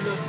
Amen.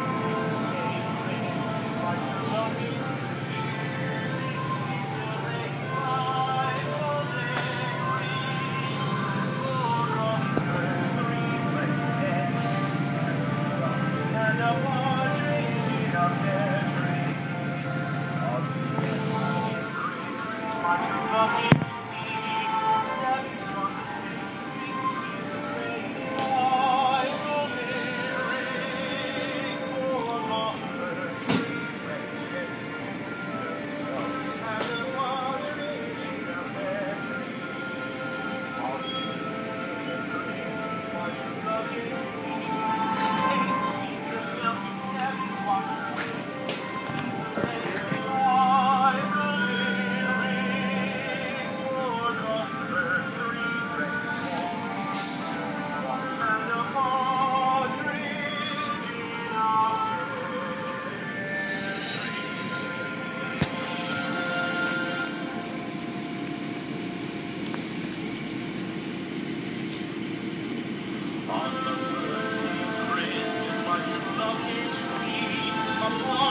Amen. lovely to be upon.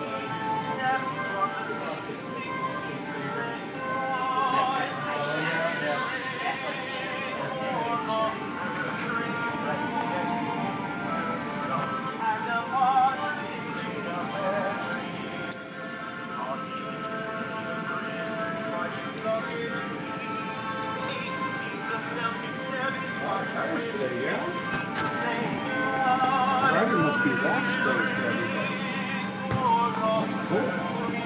be wash day for everybody. That's cool.